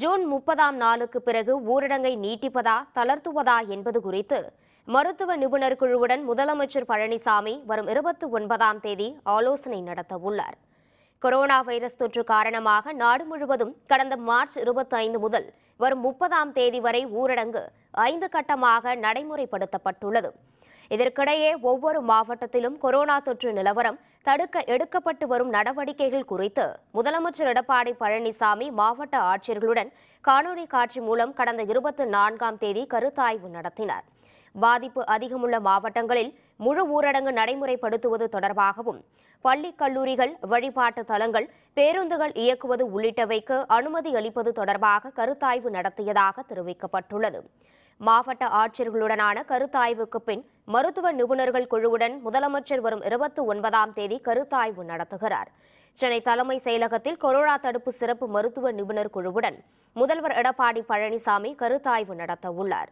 June முப்பதாம் நாளுக்கு பிறகு ஊரடங்கை நீட்டிப்பதா தளர்த்துவதா என்பது குறித்து மருத்துவ நிபுணர் குழுவுடன் முதலமைச்சர் பழனிசாமி வரும் இருபத்தி ஒன்பதாம் தேதி ஆலோசனை நடத்த உள்ளார். கொரோனா வைரஸ் தொற்று காரணமாக நாடு முழுவதும் கடந்த மார்ச் 25 முதல் வரும் முப்பதாம் தேதி வரை ஊரடங்கு ஐந்து கட்டமாக நடைமுறைப்படுத்தப்பட்டுள்ளது. இதற்கிடையே ஒவ்வொரு மாவட்டத்திலும் கொரோனா தொற்று நிலவரம் தடுக்க எடுக்கப்பட்டு வரும் நடவடிக்கைகள் குறித்து முதலமைச்சர் எடப்பாடி பழனிசாமி மாவட்ட ஆட்சியர்களுடன் காணொலி காட்சி மூலம் கடந்த இருபத்தி நான்காம் தேதி கருத்தாய்வு நடத்தினார். பாதிப்பு அதிகமுள்ள மாவட்டங்களில் முழு ஊரடங்கு நடைமுறைப்படுத்துவது தொடர்பாகவும் பள்ளி கல்லூரிகள் வழிபாட்டு தலங்கள் பேருந்துகள் இயக்குவது உள்ளிட்டவைக்கு அனுமதி அளிப்பது தொடர்பாக கருத்தாய்வு நடத்தியதாக தெரிவிக்கப்பட்டுள்ளது. மாவட்ட ஆட்சியர்களுடனான கருத்தாய்வுக்கு பின் மருத்துவ நிபுணர்கள் குழுவுடன் முதலமைச்சர் வரும் இருபத்தி ஒன்பதாம் தேதி கருத்தாய்வு நடத்துகிறார். சென்னை தலைமை செயலகத்தில் கொரோனா தடுப்பு சிறப்பு மருத்துவ நிபுணர் குழுவுடன் முதல்வர் எடப்பாடி பழனிசாமி கருத்தாய்வு நடத்த உள்ளார்